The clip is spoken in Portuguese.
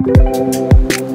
Música